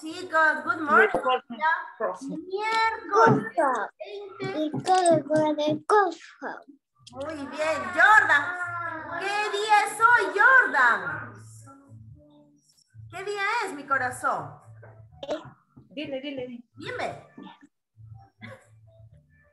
chicos. Good morning. Miércoles. Y todo con el cojo. Muy bien, Jordan. ¿Qué día es hoy, Jordan? ¿Qué día es, mi corazón? Dile, dile, dile. Dime.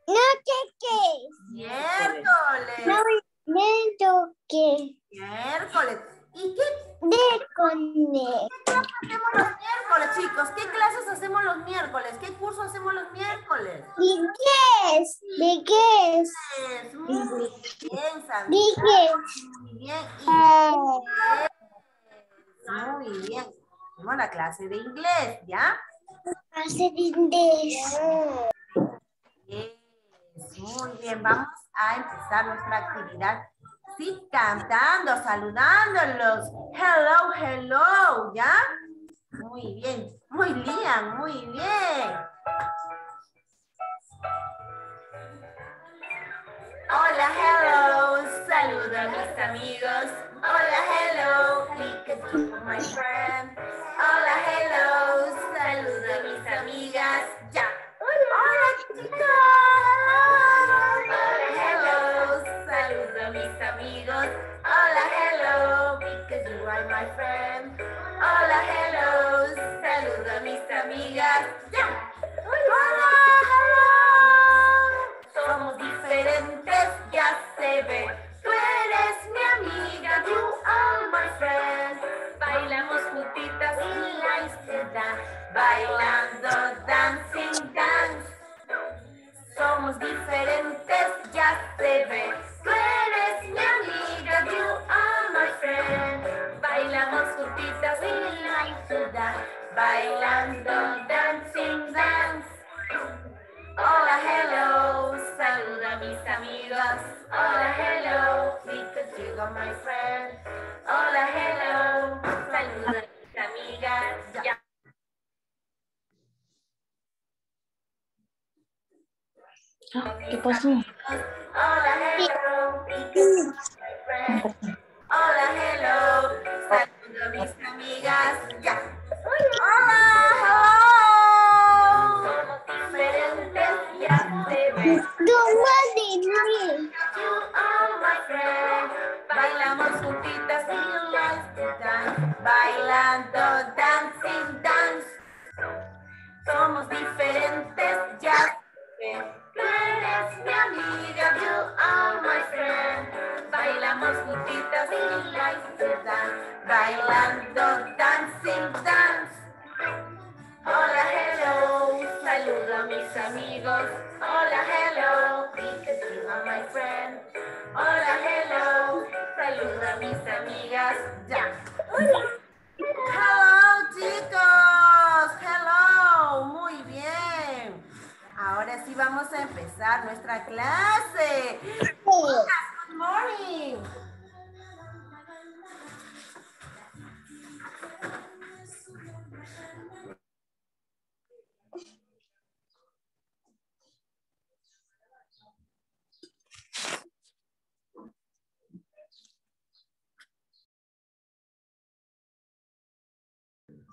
No sé qué es. Miércoles. No me toque. Miércoles. ¿Y qué De comer. clases hacemos los miércoles, chicos? ¿Qué clases hacemos los miércoles? ¿Qué curso hacemos los miércoles? ¿De qué es? ¿De qué es? Es muy bien, Sandra. Muy bien. Ah, Inglés. Muy bien. Tenemos la clase de inglés, ¿ya? Hace inglés. Yes, Muy bien, vamos a empezar nuestra actividad. Sí, cantando, saludándolos. Hello, hello, ¿ya? Muy bien, muy bien, muy bien. Hola, hello, saludo a mis amigos. Hola, hello, my friend. Hola, hello, saludo a mis amigas. Ya. Hola, chicos. Hola, hello, because you are my friend. Hola, hello, saluda a mis amigas. Ya. Hola, hello. Somos diferentes, ya te ves. Dancing, dance. Hola, hello, saludo a mis amigos. Hola, hello, because you are my friend. Hola, hello, saludo a mis amigas. Ya. Hello, chicos. Hello, muy bien. Ahora sí vamos a empezar nuestra clase. Good morning.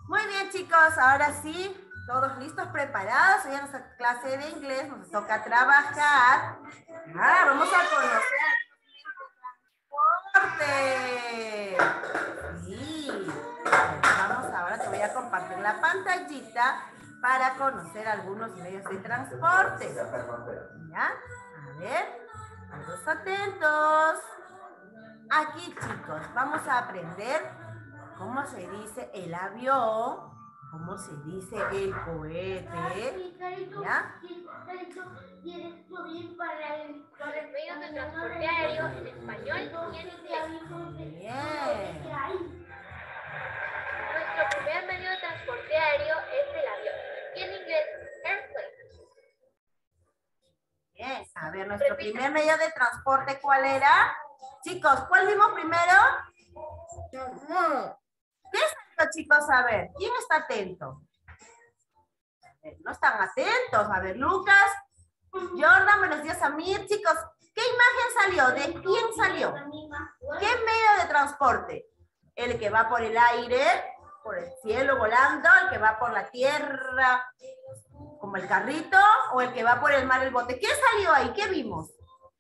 Muy bien, chicos, ahora sí, todos listos, preparados. Hoy en nuestra clase de inglés nos toca trabajar. Ah, vamos a conocer transporte. Sí. Vamos ahora, te voy a compartir la pantallita para conocer algunos medios de transporte. ¿Ya? A ver, todos atentos. Aquí, chicos, vamos a aprender cómo se dice el avión, cómo se dice el cohete, ¿ya? Los medios de transporte aéreo en español y en inglés. Bien. Nuestro primer medio de transporte aéreo es el avión y en inglés airplane. Bien. A ver, nuestro primer medio de transporte, ¿cuál era? Chicos, ¿cuál vimos primero? ¿Qué salió, chicos? A ver, ¿quién está atento? No están atentos. A ver, Lucas, Jordan, buenos días, Amir. Chicos, ¿qué imagen salió? ¿De quién salió? ¿Qué medio de transporte? El que va por el aire, por el cielo volando, el que va por la tierra como el carrito o el que va por el mar el bote. ¿Qué salió ahí? ¿Qué vimos?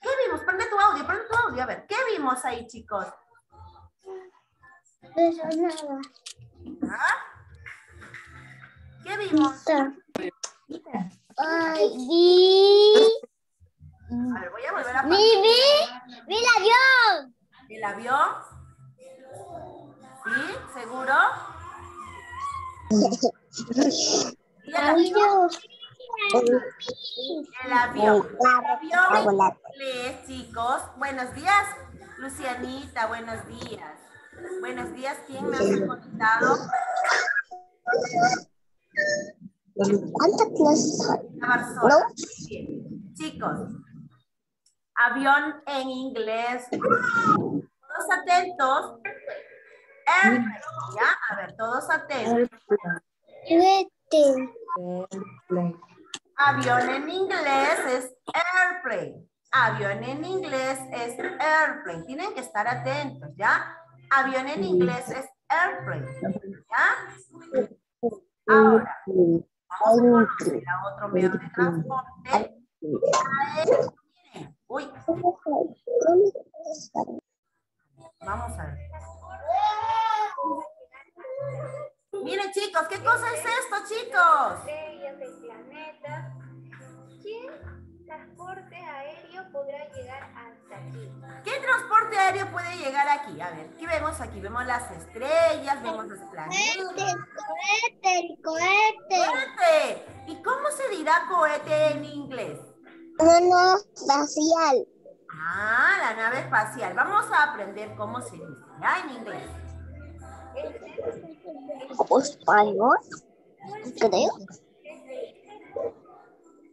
¿Qué vimos? Prende tu audio, prende tu audio. A ver, ¿qué vimos ahí, chicos? Eso nada. ¿Ah? ¿Qué vimos? Ay, vi, A ver, voy a volver a vi, vi, vi el avión. ¿El avión? ¿Sí? ¿Seguro? ¿Y el avión? El avión. El avión en inglés, chicos. Buenos días, Lucianita. Buenos días. Buenos días. ¿Quién me ha conectado? Bien. Chicos, avión en inglés. Todos atentos. Airplane, ¿ya? A ver, todos atentos. Avión en inglés es airplane. Avión en inglés es airplane. Tienen que estar atentos, ¿ya? Avión en inglés es airplane, ¿ya? Ahora, vamos a conocer a otro medio de transporte. Uy, vamos a ver. Miren, chicos, ¿qué cosa es esto, chicos? estrellas, el planeta. ¿Qué transporte aéreo podrá llegar hasta aquí? ¿Qué transporte aéreo puede llegar aquí? A ver, ¿qué vemos aquí? Vemos las estrellas, vemos los planetas. Cohete, el cohete. ¡Cohete! ¿Y cómo se dirá cohete en inglés? Mono espacial. Ah, la nave espacial. Vamos a aprender cómo se dice ¿ya? en inglés. Español. Creo.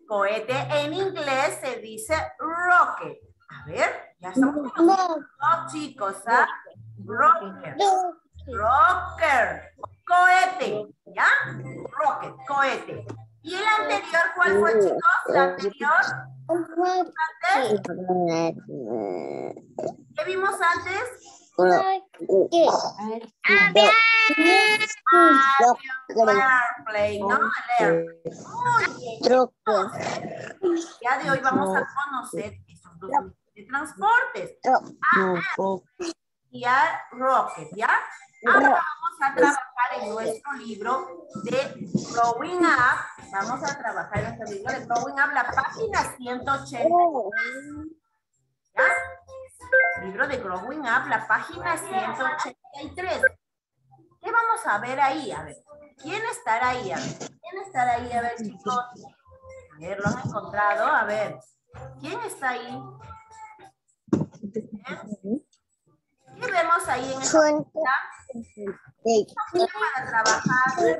Cohete en inglés se dice rocket. A ver, ya estamos con No. los chicos, ¿ah? Rocket. No. Rocker. Cohete. ¿Ya? Rocket, cohete. ¿Y el anterior cuál fue, chicos? El anterior, ¿qué vimos antes? Ya de hoy vamos a conocer esos dos tipos de transportes. Y a Rocket, ¿ya? Ahora vamos a trabajar en nuestro libro de Growing Up. Vamos a trabajar en nuestro libro de Growing Up, la página 180. ¿Ya? Libro de Growing Up, la página 183. ¿Qué vamos a ver ahí? A ver, ¿quién estará ahí? A ver, ¿quién estará ahí? A ver, chicos. A ver, ¿lo han encontrado? A ver, ¿quién está ahí? ¿Qué vemos ahí en esta hojita? para trabajar?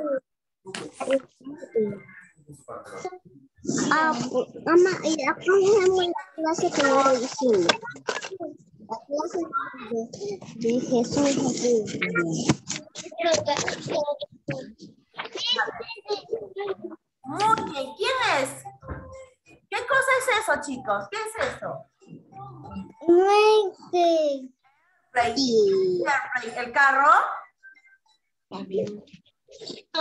Ah, pues, mamá, y la próxima la clase que no dijimos. La clase de, de Jesús. Jesús. Muy bien, ¿quién es? ¿Qué cosa es eso, chicos? ¿Qué es eso? ¿El carro? Avión. El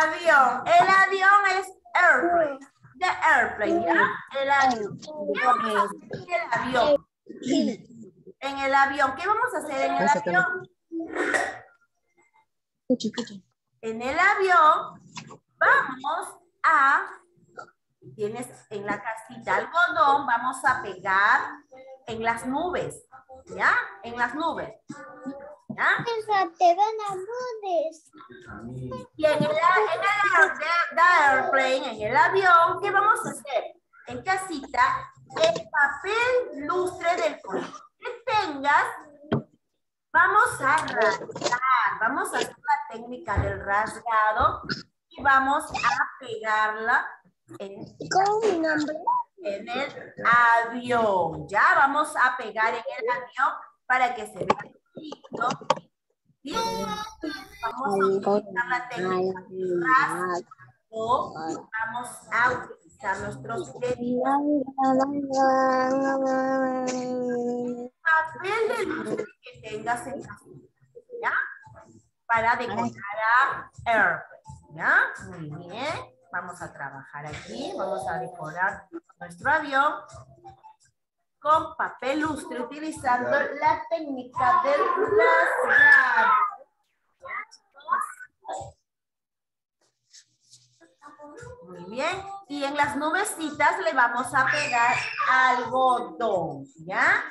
avión. El avión es airplane. The airplane, ¿ya? El avión. ¿Qué vamos a hacer en el avión? En el avión. ¿Qué vamos a hacer en el avión? En el avión vamos a, tienes en la casita algodón, vamos a pegar en las nubes, ¿ya? En las nubes, ¿ya? Y en el, en el airplane, en el avión, ¿qué vamos a hacer? En casita, el papel lustre del color que tengas, vamos a rasgar, vamos a hacer la técnica del rasgado y vamos a pegarla en, ¿Cómo mi nombre? en el avión. Ya vamos a pegar en el avión para que se vea bonito. ¿Sí? Vamos a utilizar la técnica del rasgado. Vamos a utilizar nuestros deditos. papel de lustre que tengas en casa, ¿ya? para decorar a Airplane, ¿ya? Muy bien. Vamos a trabajar aquí, vamos a decorar nuestro avión con papel lustre utilizando la técnica del rasgado. Muy bien. Y en las nubecitas le vamos a pegar algodón, ¿ya?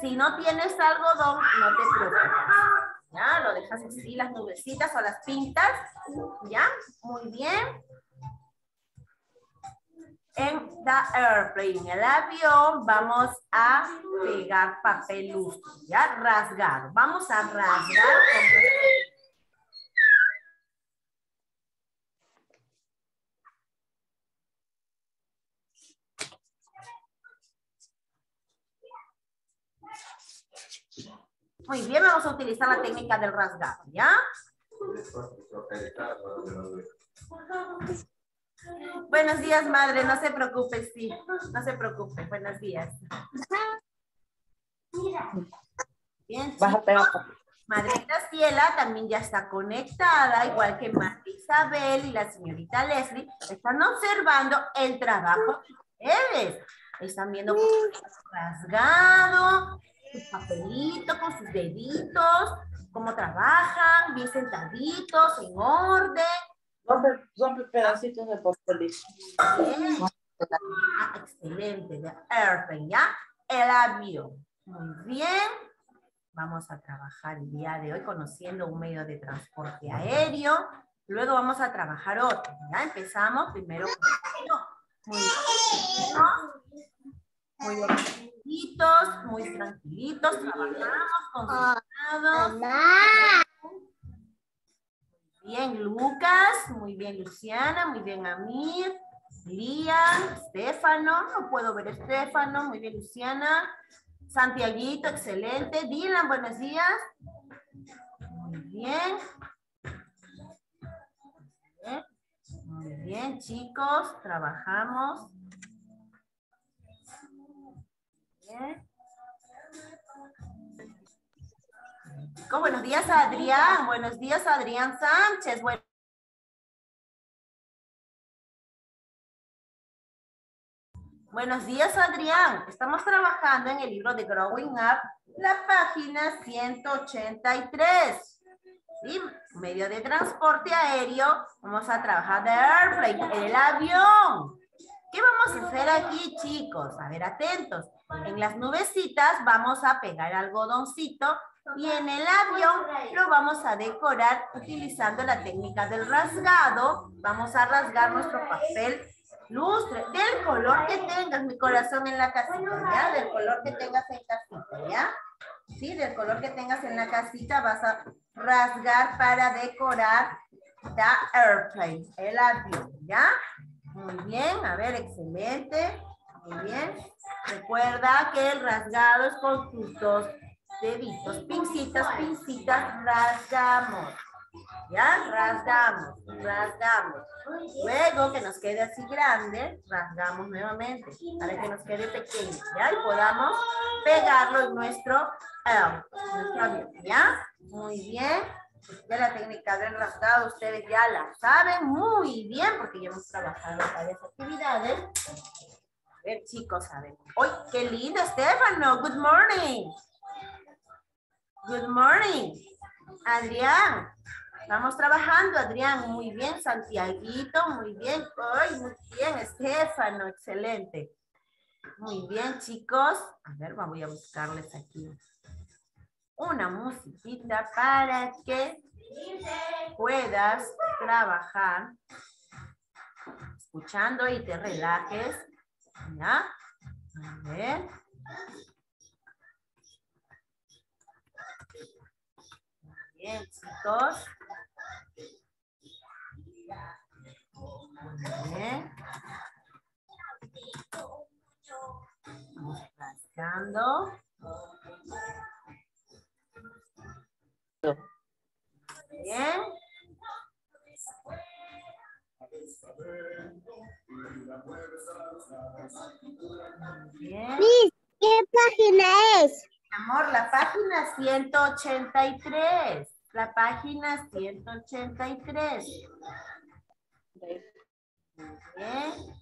Si no tienes algodón, no te preocupes. ¿Ya? Lo dejas así, las nubecitas o las pintas. ¿Ya? Muy bien. En the airplane, el avión, vamos a pegar papel ¿ya? Rasgar. Vamos a rasgar con Muy bien, vamos a utilizar la técnica del rasgado, ¿ya? Buenos días, madre, no se preocupe, sí, no se preocupe, buenos días. Bien, chicos, Madre Graciela también ya está conectada, igual que Madre Isabel y la señorita Leslie, están observando el trabajo de ustedes. Están viendo cómo rasgado, su papelito con sus deditos, cómo trabajan, bien sentaditos, en orden. Rompe pedacitos de papelito. Ah, excelente, ya. Airplane, ¿ya? El avión. Muy bien. Vamos a trabajar el día de hoy conociendo un medio de transporte aéreo. Luego vamos a trabajar otro. Ya empezamos primero con el avión. Muy bien. Muy bien. Tranquilitos, muy tranquilitos. Trabajamos concentrados. Mamá. Bien, Lucas. Muy bien, Luciana. Muy bien, Amir. Lian, Estefano. No puedo ver Estefano. Muy bien, Luciana. Santiaguito, excelente. Dylan, buenos días. Muy. Bien. Muy bien, chicos. Trabajamos. Buenos días, Adrián. Buenos días, Adrián Sánchez. Buen- Buenos días, Adrián. Estamos trabajando en el libro de Growing Up, la página 183. ¿Sí? Medio de transporte aéreo. Vamos a trabajar de airplane, el avión. ¿Qué vamos a hacer aquí, chicos? A ver, atentos. En las nubecitas vamos a pegar algodoncito y en el avión lo vamos a decorar utilizando la técnica del rasgado. Vamos a rasgar nuestro papel lustre, del color que tengas, mi corazón en la casita, ¿ya? Del color que tengas en casita, ¿ya? Sí, del color que tengas en la casita vas a rasgar para decorar the airplane, el avión, ¿ya? Muy bien, a ver, excelente. Muy bien. Recuerda que el rasgado es con tus dos deditos, pincitas, pincitas, rasgamos. ¿Ya? Rasgamos, rasgamos. Luego que nos quede así grande, rasgamos nuevamente para que nos quede pequeño, ¿ya? Y podamos pegarlo en nuestro, eh, nuestro avión, ¿ya? Muy bien. Ya la técnica del rasgado ustedes ya la saben muy bien porque ya hemos trabajado varias actividades. A ver, chicos, a ver. ¡Uy, qué lindo, Estefano! Good morning. Good morning. Adrián. Estamos trabajando, Adrián. Muy bien, Santiaguito. Muy bien. ¡Ay, muy bien, Estefano! Excelente. Muy bien, chicos. A ver, voy a buscarles aquí una musiquita para que puedas trabajar escuchando y te relajes. ¿Ya? A ver. Bien, chicos. Bien. Vamos. Bien. Bien. ¿qué página es? Amor, la página 183. La página 183. Muy bien.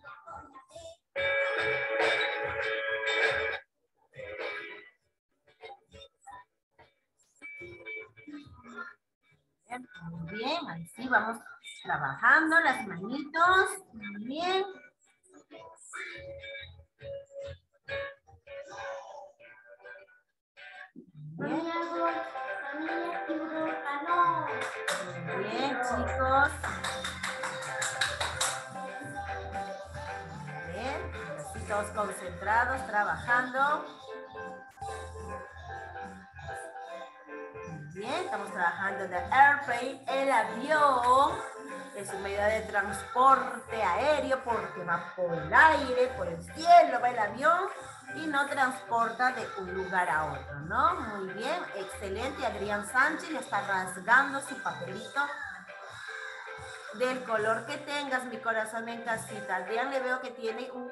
Muy bien, así vamos trabajando las manitos. Muy bien. Muy bien, chicos. Bien. Así todos concentrados, trabajando. Estamos trabajando en el airplane, el avión. Es un medio de transporte aéreo porque va por el aire, por el cielo, va el avión y no transporta de un lugar a otro, ¿no? Muy bien, excelente. Adrián Sánchez le está rasgando su papelito del color que tengas, mi corazón en casita. Adrián le veo que tiene un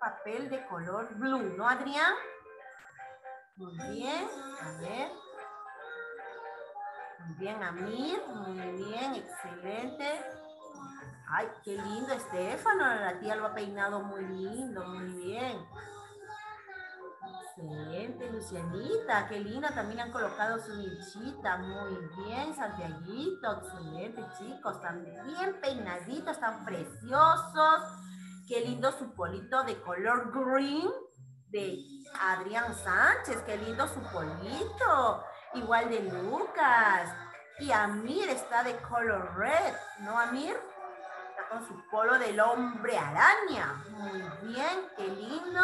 papel de color blue, ¿no, Adrián? Muy bien, a ver. Muy bien, Amir, muy bien, excelente. Ay, qué lindo, Estefano, la tía lo ha peinado muy lindo, muy bien. Excelente, Lucianita, qué linda, también han colocado su milchita, muy bien, Santiaguito, excelente, chicos, están bien peinaditos, están preciosos, qué lindo su polito de color green de Adrián Sánchez, qué lindo su polito, igual de Lucas, y Amir está de color red, ¿no, Amir? Está con su polo del hombre araña, muy bien, qué lindo.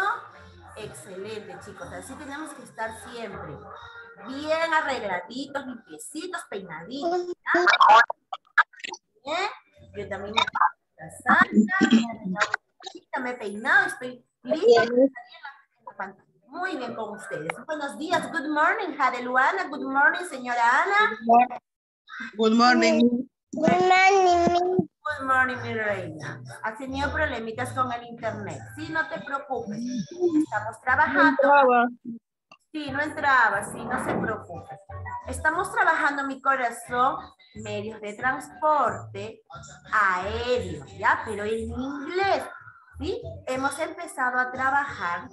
Excelente, chicos. Así tenemos que estar siempre. Bien arregladitos, limpiecitos, peinaditos. Bien. Yo también me he Santa, me he peinado, estoy lista. en la pantalla. Muy bien con ustedes. Buenos días. Good morning, Jadeluana. Good morning, señora Ana. Good morning. Good morning, Good morning, mi reina. ¿Has tenido problemitas con el internet? Sí, no te preocupes. Estamos trabajando. Sí, no entraba, sí, no se preocupe. Estamos trabajando, mi corazón, medios de transporte aéreo, ¿ya? Pero en inglés, ¿sí? Hemos empezado a trabajar,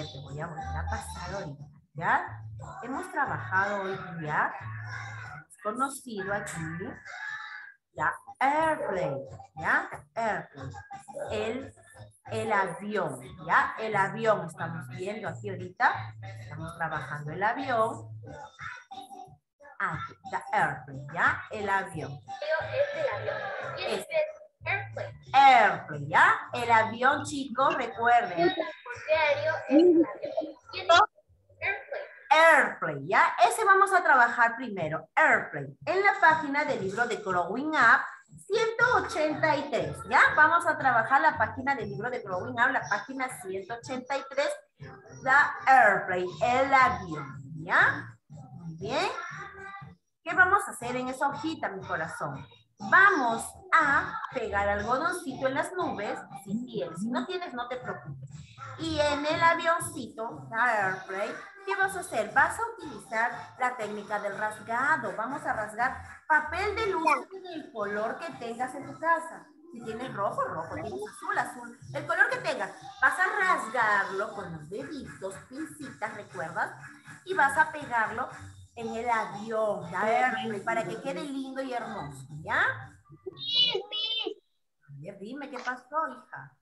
ya te voy a volver a pasar ahorita, ¿ya? Hemos trabajado hoy día, conocido aquí, ¿ya? Airplane, ¿ya? Airplane. El, el avión, ¿ya? El avión, estamos viendo aquí ahorita. Estamos trabajando el avión. Aquí, the airplane, ¿ya? El avión. Es el avión. Y Es- airplane. Airplane, ¿ya? El avión, chicos, recuerden. Transporte aéreo es el airplane. Airplane, ¿ya? Ese vamos a trabajar primero, Airplane. En la página del libro de Growing Up, 183, ¿ya? Vamos a trabajar la página del libro de Growing Up, la página 183, The Airplane, el avión, ¿ya? Muy bien. ¿Qué vamos a hacer en esa hojita, mi corazón? Vamos a pegar algodoncito en las nubes, si tienes. Si no tienes, no te preocupes. Y en el avioncito, la airplane, ¿qué vas a hacer? Vas a utilizar la técnica del rasgado. Vamos a rasgar papel de luz del color que tengas en tu casa. Si tienes rojo, rojo. Tienes azul, azul. El color que tengas. Vas a rasgarlo con los deditos, pincitas, ¿recuerdas? Y vas a pegarlo en el avión, la airplane, para que quede lindo y hermoso, ¿ya? A ver, dime, ¿qué pasó, hija?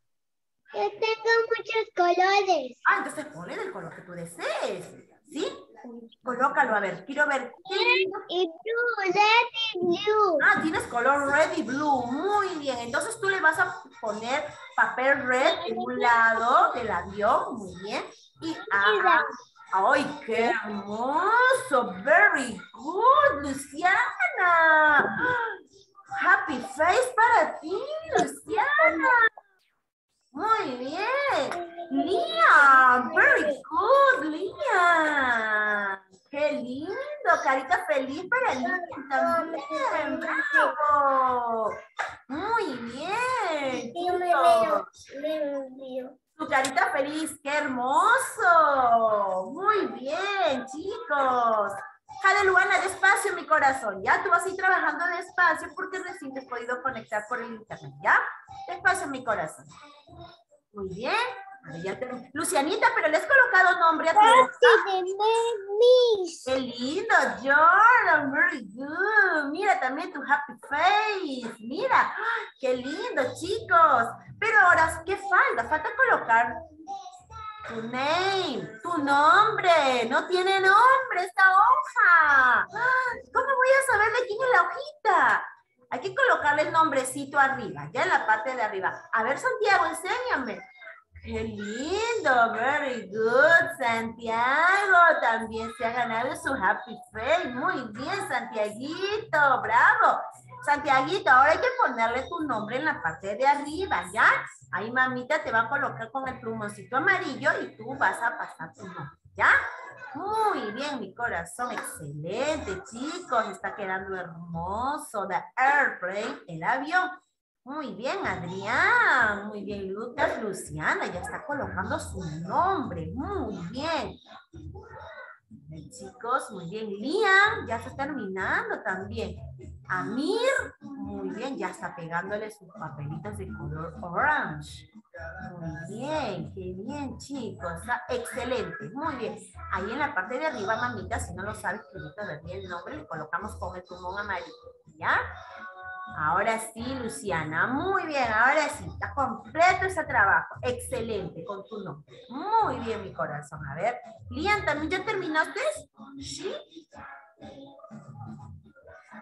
Yo tengo muchos colores. Ah, entonces ponle del color que tú desees, ¿sí? Colócalo, a ver, quiero ver. lindo. Y blue, red y blue. Ah, tienes color red y blue, muy bien. Entonces tú le vas a poner papel red en un lado del avión, muy bien. Y ah, ¡ay, qué hermoso! Very good, Luciana. Happy face para ti, Luciana. Muy bien. Liam, very good, Liam. Qué lindo, carita feliz para Liam también. Bravo. Muy bien. Tu carita feliz, qué hermoso. Muy bien, chicos. Jade Luana, despacio, mi corazón, ¿ya? Tú vas a ir trabajando despacio porque recién te has podido conectar por el internet, ¿ya? Despacio, mi corazón. Muy bien. Ya te- Lucianita, pero le has colocado nombre a tu. Qué lindo, Jordan, very good. Mira también tu happy face. Mira, ¡ay, qué lindo, chicos. Pero ahora, ¿qué falta? Falta colocar tu name, tu nombre. No tiene nombre esta hoja. ¡Ay! ¿Cómo voy a saber de quién es la hojita? Hay que colocarle el nombrecito arriba, ya en la parte de arriba. A ver, Santiago, enséñame. Qué lindo, very good, Santiago. También se ha ganado su happy face. Muy bien, Santiaguito, bravo. Santiaguito, ahora hay que ponerle tu nombre en la parte de arriba, ¿ya? Ahí mamita te va a colocar con el plumoncito amarillo y tú vas a pasar tu nombre, ¿ya? Muy bien, mi corazón, excelente, chicos, está quedando hermoso. The airplane, el avión. Muy bien, Adrián. Muy bien, Lucas. Luciana ya está colocando su nombre. Muy bien. Bien, chicos, muy bien. Liam ya está terminando también. Amir, muy bien, ya está pegándole sus papelitos de color orange. Muy bien, qué bien, chicos. Excelente, muy bien. Ahí en la parte de arriba, mamita, si no lo sabes, escribito de bien el nombre, le colocamos con el plumón amarillo. ¿Ya? Ahora sí, Luciana. Muy bien, ahora sí. Está completo ese trabajo. Excelente, con tu nombre. Muy bien, mi corazón. A ver. Lian, ¿también ya terminaste? Sí.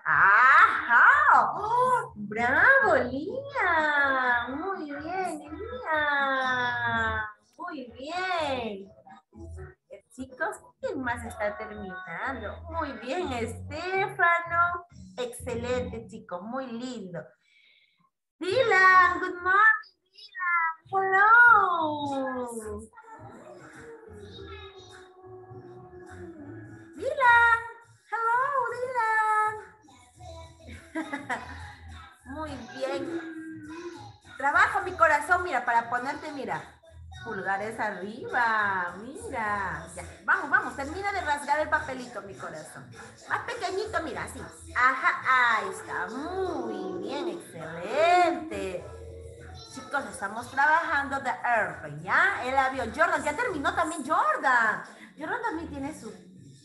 ¡Ajá! ¡Oh! ¡Bravo, Lian! Muy bien, Lian. Muy bien. Eh, Chicos, ¿quién más está terminando? Muy bien, Estefano. Excelente, chicos, muy lindo. Dylan, good morning, Dylan. Hello. Dylan, hello, Dylan. Muy bien. Trabajo mi corazón, mira, para ponerte, mira, pulgares arriba, mira. Vamos, vamos, termina de rasgar el papelito, mi corazón. Más pequeñito, mira, así. Ajá, ahí está. Muy bien, excelente. Chicos, estamos trabajando de airplane, ¿ya? El avión. Jordan, ya terminó también Jordan. Jordan también tiene sus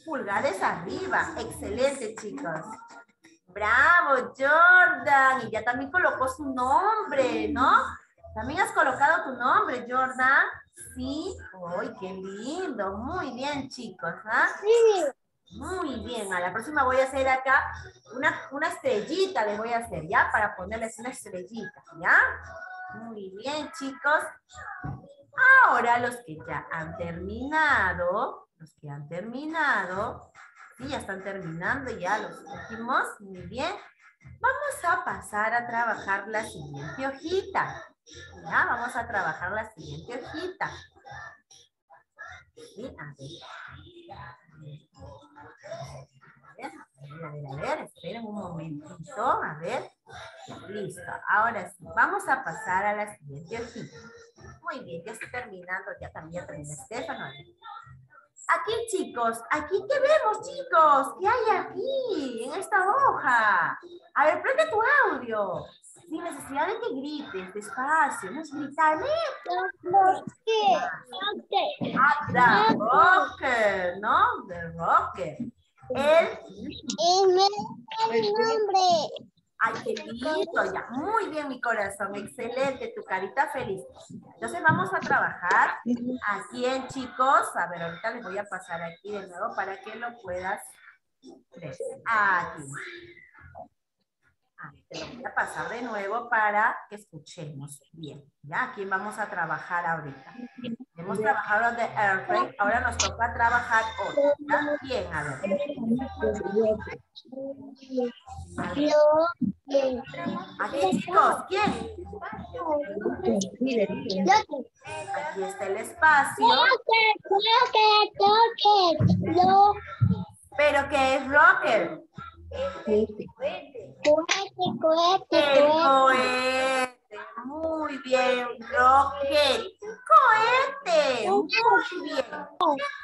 pulgares arriba. Excelente, chicos. Bravo, Jordan. Y ya también colocó su nombre, ¿no? También has colocado tu nombre, Jordan. Sí. ¡Ay, qué lindo! Muy bien, chicos. ¿ah? Sí. Muy bien, a la próxima voy a hacer acá una, una estrellita, les voy a hacer, ¿ya? Para ponerles una estrellita, ¿ya? Muy bien, chicos. Ahora los que ya han terminado, los que han terminado, sí, ya están terminando ya los últimos, muy bien. Vamos a pasar a trabajar la siguiente hojita. Ya, vamos a trabajar la siguiente hojita. Sí, a ver. A a ver, a ver, esperen un momentito, a ver. Listo, ahora sí, vamos a pasar a la siguiente hojita. Muy bien, ya está terminando, ya también termina Estefano. Aquí, chicos, aquí, ¿qué vemos, chicos? ¿Qué hay aquí, en esta hoja? A ver, prende tu audio. Sin necesidad de que grites, despacio, no es gritar. Ah, the rocker, ¿no? The rocker. El El nombre. Ay, qué lindo, ya. Muy bien, mi corazón. Excelente, tu carita feliz. Entonces vamos a trabajar aquí en chicos. A ver, ahorita les voy a pasar aquí de nuevo para que lo puedas ver. Aquí. Ahí, te lo voy a pasar de nuevo para que escuchemos bien. ¿Ya? Aquí vamos a trabajar ahorita. Hemos trabajado de airplane, ahora nos toca trabajar otro. ¿ya? Bien. A ver. Aquí, chicos, ¿quién? Aquí está el espacio. ¿Pero qué es rocker? El cohete. Muy bien, rocket. Cohete. Muy bien.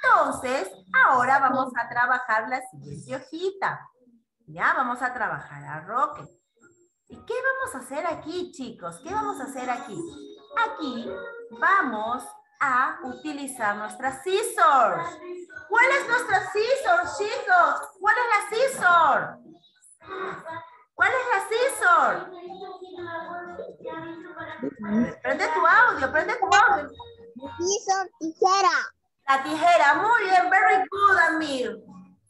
Entonces, ahora vamos a trabajar la siguiente hojita. Ya, vamos a trabajar a Rocket. ¿Y qué vamos a hacer aquí, chicos? ¿Qué vamos a hacer aquí? Aquí vamos a utilizar nuestras scissors. ¿Cuál es nuestra scissors, chicos? ¿Cuál es la scissor? ¿Cuál es la scissor? Prende tu audio, prende tu audio. Tijera. La tijera, muy bien, very good, Amir.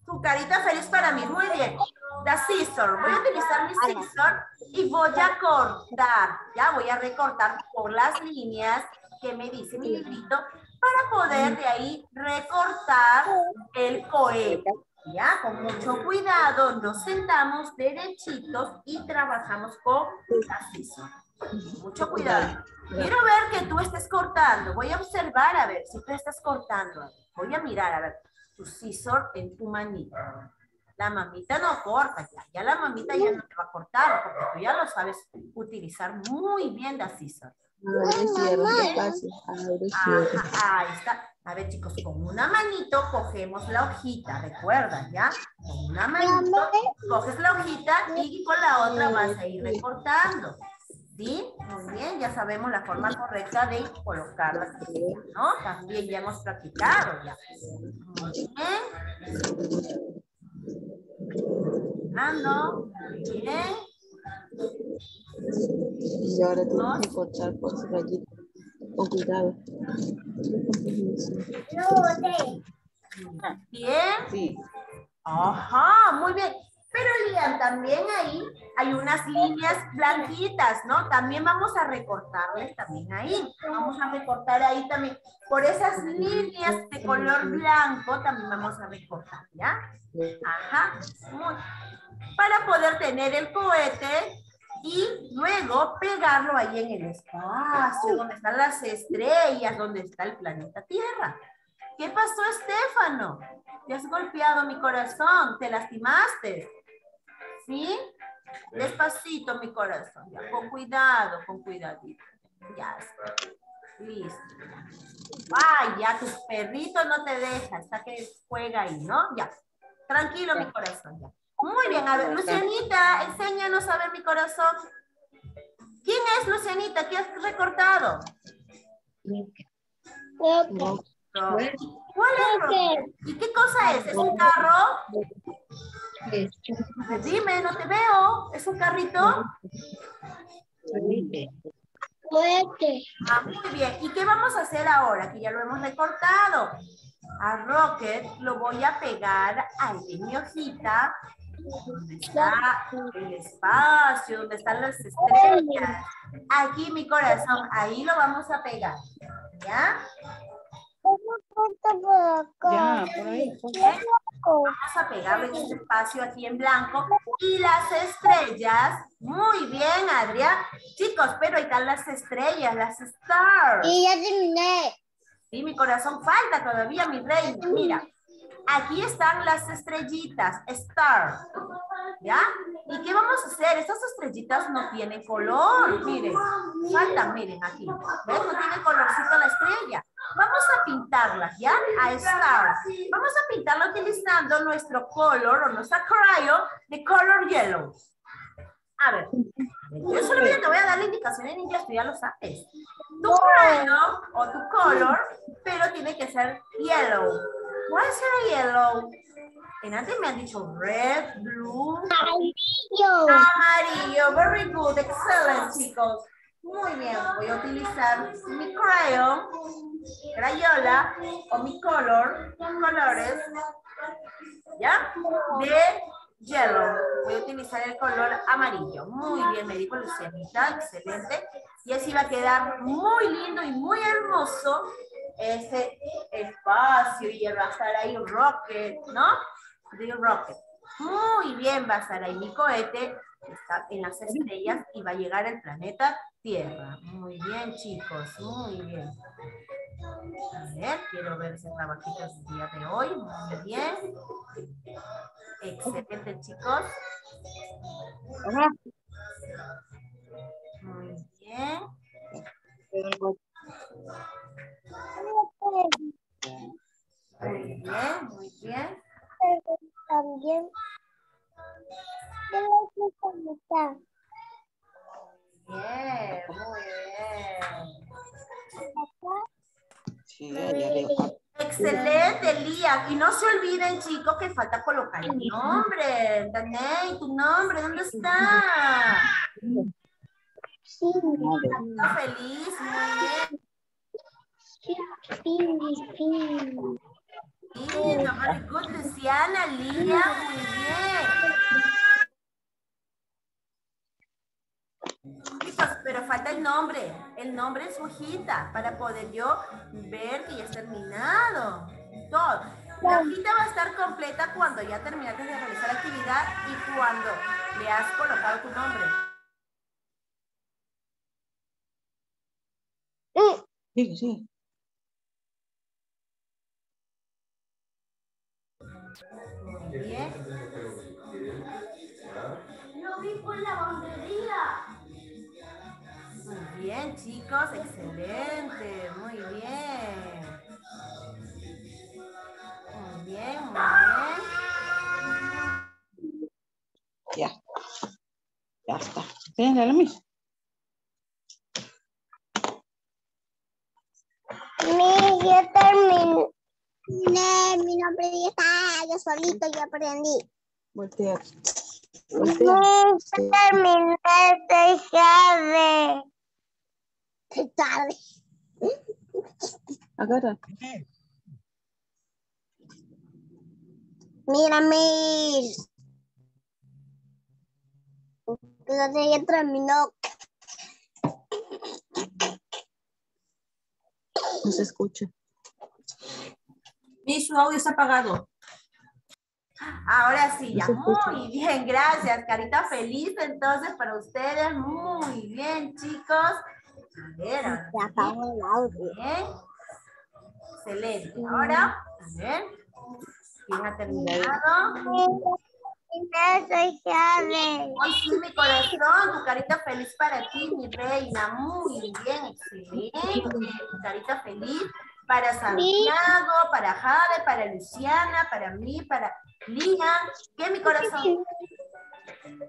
Tu carita feliz para mí, muy bien. La scissor, voy a utilizar mi scissor y voy a cortar, ya voy a recortar por las líneas que me dice mi librito para poder de ahí recortar el cohete. Ya, con mucho cuidado, nos sentamos derechitos y trabajamos con la scissor. Mucho cuidado. Quiero ver que tú estés cortando. Voy a observar a ver si tú estás cortando. Voy a mirar a ver tu scissor en tu manita. La mamita no corta ya. Ya la mamita ya no te va a cortar porque tú ya lo sabes utilizar muy bien la scissor. Ajá, ahí está. A ver, chicos, con una manito cogemos la hojita, recuerda, ¿ya? Con una manito coges la hojita y con la otra vas a ir recortando. ¿Sí? Muy bien, ya sabemos la forma correcta de colocar las hojitas, ¿no? También ya hemos practicado ya. Muy bien. Ando. Bien. Y ahora tienes que cortar por su rayita. Con cuidado. Bien. Sí. Ajá, muy bien. Pero Lian, también ahí hay unas líneas blanquitas, ¿no? También vamos a recortarles también ahí. Vamos a recortar ahí también. Por esas líneas de color blanco también vamos a recortar, ¿ya? Ajá. Para poder tener el cohete y luego pegarlo ahí en el espacio, donde están las estrellas, donde está el planeta Tierra. ¿Qué pasó, Estefano? Te has golpeado mi corazón, te lastimaste. ¿Sí? Despacito, mi corazón. Ya, con cuidado, con cuidadito. Ya está. Listo. Ay, ya tu perrito no te deja, está que juega ahí, ¿no? Ya. Tranquilo, mi corazón, ya. Muy bien, a ver, Lucianita, enséñanos a ver mi corazón. ¿Quién es Lucianita? ¿Qué has recortado? Roque. ¿Cuál es? Roque? ¿Y qué cosa es? ¿Es un carro? Dime, no te veo. ¿Es un carrito? Cohete. Ah, muy bien. ¿Y qué vamos a hacer ahora? Que ya lo hemos recortado. A Rocket lo voy a pegar ahí en mi hojita. Donde está el espacio, donde están las estrellas. Aquí mi corazón, ahí lo vamos a pegar. ¿Ya? ¿Cómo corta por Ya, por ahí. Vamos a pegarle en este espacio aquí en blanco. Y las estrellas, muy bien, Adrián. Chicos, pero ahí están las estrellas, las stars. Y ya terminé. Sí, mi corazón falta todavía, mi reina. Mira, aquí están las estrellitas, star. ¿Ya? ¿Y qué vamos a hacer? Estas estrellitas no tienen color. Miren, faltan, miren aquí. ¿Ves? No tiene colorcito la estrella. Vamos a pintarlas, ¿ya? A star. Vamos a pintarla utilizando nuestro color o nuestra crayon de color yellow. A ver, yo solamente te voy a dar la indicación en inglés, tú ya lo sabes. Tu crayon o tu color, pero tiene que ser yellow. ¿Cuál será yellow? En antes me han dicho red, blue, Amarillo. amarillo. Very good, excelente, chicos. Muy bien, voy a utilizar mi crayon, crayola o mi color, colores, ¿ya? De yellow. Voy a utilizar el color amarillo. Muy bien, me dijo Lucianita, excelente. Y así va a quedar muy lindo y muy hermoso ese espacio y va a estar ahí rocket, ¿no? De rocket. Muy bien va a estar ahí mi cohete, está en las estrellas y va a llegar al planeta tierra. Muy bien, chicos, muy bien. A ver, quiero ver ese trabajito del día de hoy. Muy bien. Excelente, chicos. Muy bien. Muy bien, muy bien. También. Excelente, Lía. Y no se olviden, chicos, que falta colocar el nombre. Daney, tu nombre, ¿dónde está? Sí, Está feliz, muy sí, sí. bien. Very good, Luciana, Lía, muy bien. Chicos, pero falta el nombre. El nombre es su hojita para poder yo ver que ya es terminado. Todo. La hojita va a estar completa cuando ya terminaste de realizar la actividad y cuando le has colocado tu nombre. Sí, sí. Muy bien. Chicos, excelente. Muy bien. Muy bien, muy bien. Ya. Ya está. ¿Tienes la misma? Mi, yo terminé. Mi nombre ya está, yo solito ya aprendí. Voltea. Voltea. No, terminé, estoy tarde. Estoy tarde. Agarra. Mira, Mil. Entonces ya terminó. No se escucha. Mi su audio está apagado. Ahora sí, ya. Muy bien, gracias. Carita feliz entonces para ustedes. Muy bien, chicos. Ahora Se apagó el audio. Bien. Excelente. Ahora, a ver. ¿Quién ha terminado? Soy. Ay, sí, mi corazón, tu carita feliz para ti, mi reina. Muy bien, excelente. Tu carita feliz para Santiago, para Jade, para Luciana, para mí, para Lía. ¿Qué, mi corazón?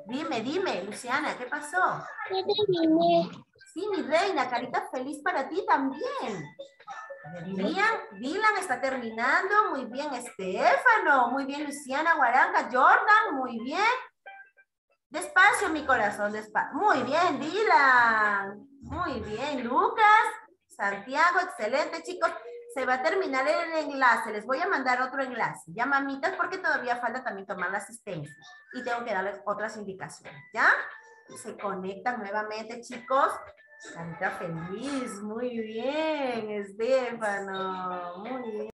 Dime, dime, Luciana, ¿qué pasó? Ya terminé. Sí, mi reina, carita feliz para ti también. Dylan, Dylan está terminando. Muy bien, Estefano. Muy bien, Luciana Guaranca. Jordan, muy bien. Despacio, mi corazón, despacio. Muy bien, Dylan. Muy bien, Lucas. Santiago, excelente, chicos. Se va a terminar el enlace. Les voy a mandar otro enlace. Ya, mamitas, porque todavía falta también tomar la asistencia. Y tengo que darles otras indicaciones, ¿ya? Se conectan nuevamente, chicos. Carita feliz, muy bien, Estefano, muy bien.